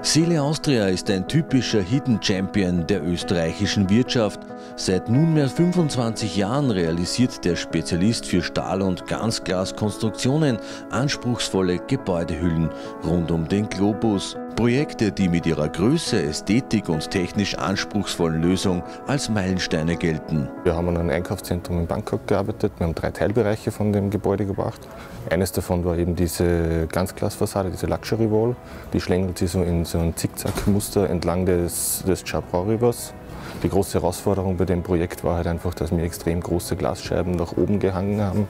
Seele Austria ist ein typischer Hidden Champion der österreichischen Wirtschaft. Seit nunmehr 25 Jahren realisiert der Spezialist für Stahl- und Ganzglaskonstruktionen anspruchsvolle Gebäudehüllen rund um den Globus. Projekte, die mit ihrer Größe, Ästhetik und technisch anspruchsvollen Lösung als Meilensteine gelten. Wir haben an einem Einkaufszentrum in Bangkok gearbeitet. Wir haben drei Teilbereiche von dem Gebäude gebracht. Eines davon war eben diese Ganzglasfassade, diese Luxury Wall. Die schlängelt sich so in so ein Zickzackmuster entlang des, des Chabrau Rivers. Die große Herausforderung bei dem Projekt war halt einfach, dass wir extrem große Glasscheiben nach oben gehangen haben.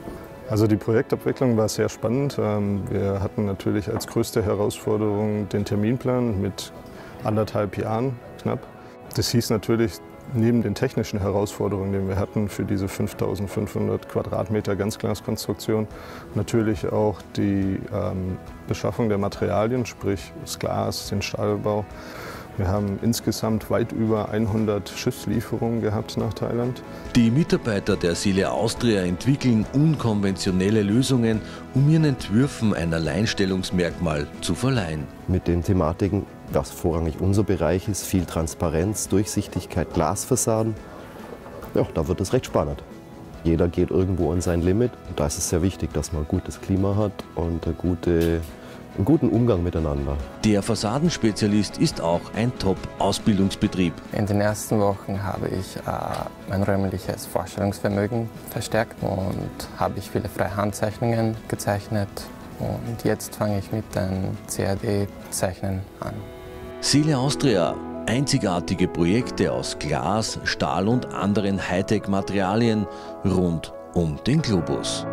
Also die Projektabwicklung war sehr spannend. Ähm, wir hatten natürlich als größte Herausforderung den Terminplan mit anderthalb Jahren knapp. Das hieß natürlich, neben den technischen Herausforderungen, die wir hatten für diese 5500 Quadratmeter Ganzglaskonstruktion, natürlich auch die ähm, Beschaffung der Materialien, sprich das Glas, den Stahlbau. Wir haben insgesamt weit über 100 Schiffslieferungen gehabt nach Thailand. Die Mitarbeiter der Sile Austria entwickeln unkonventionelle Lösungen, um ihren Entwürfen ein Alleinstellungsmerkmal zu verleihen. Mit den Thematiken, was vorrangig unser Bereich ist, viel Transparenz, Durchsichtigkeit, Glasfassaden, ja, da wird es recht spannend. Jeder geht irgendwo an sein Limit und da ist es sehr wichtig, dass man ein gutes Klima hat und eine gute einen guten Umgang miteinander. Der Fassadenspezialist ist auch ein Top-Ausbildungsbetrieb. In den ersten Wochen habe ich äh, mein räumliches Vorstellungsvermögen verstärkt und habe ich viele Freihandzeichnungen gezeichnet. Und jetzt fange ich mit dem CAD-Zeichnen an. Seele Austria einzigartige Projekte aus Glas, Stahl und anderen Hightech-Materialien rund um den Globus.